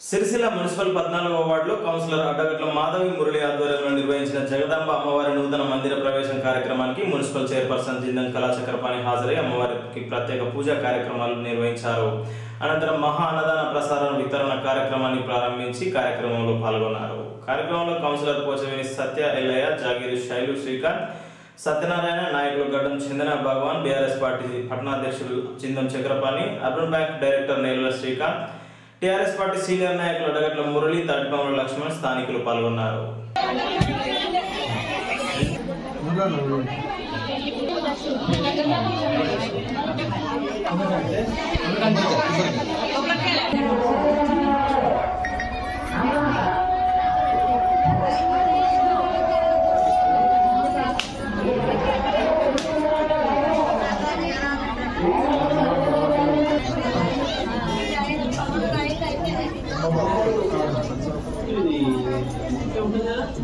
Sircilla municipal పద్నాలుగవ వార్డులో councillor Addagatla Madhavi Murali ఆధ్వర్యంలో నిర్వహించిన జగదాంబ అమ్మవారి నూతన మందిర ప్రవేశం కార్యక్రమానికి మున్సిపల్ చైర్పర్సన్ జిందం కళాచక్రపాణి హాజరై అమ్మవారికి ప్రత్యేక పూజా కార్యక్రమాలు నిర్వహించారు. అనంతరం మహా అన్నదాన ప్రసారం వితరణ కార్యక్రమాన్ని ప్రారంభించి కార్యక్రమంలో పాల్గొన్నారు. కార్యక్రమంలో కౌన్సిలర్ పోచవేని సత్య ఎల్లయ్య జాగిరి శైలు శ్రీకాంత్ సత్యనారాయణ నాయకులు Gaddam Chandana Bhagavan BRS party పట్టణాధ్యక్షులు Chindam Chakrapani urban bank director Nelula Srikanth TRS party senior నాయకులు అడగట్ల మురళి తాటిపాముల లక్ష్మణ్ స్థానికులు పాల్గొన్నారు.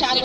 చాలా